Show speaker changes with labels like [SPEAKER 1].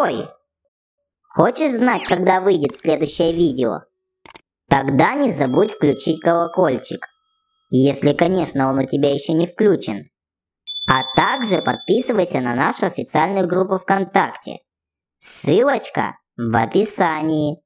[SPEAKER 1] Стой! Хочешь знать, когда выйдет следующее видео? Тогда не забудь включить колокольчик. Если, конечно, он у тебя еще не включен. А также подписывайся на нашу официальную группу ВКонтакте. Ссылочка в описании.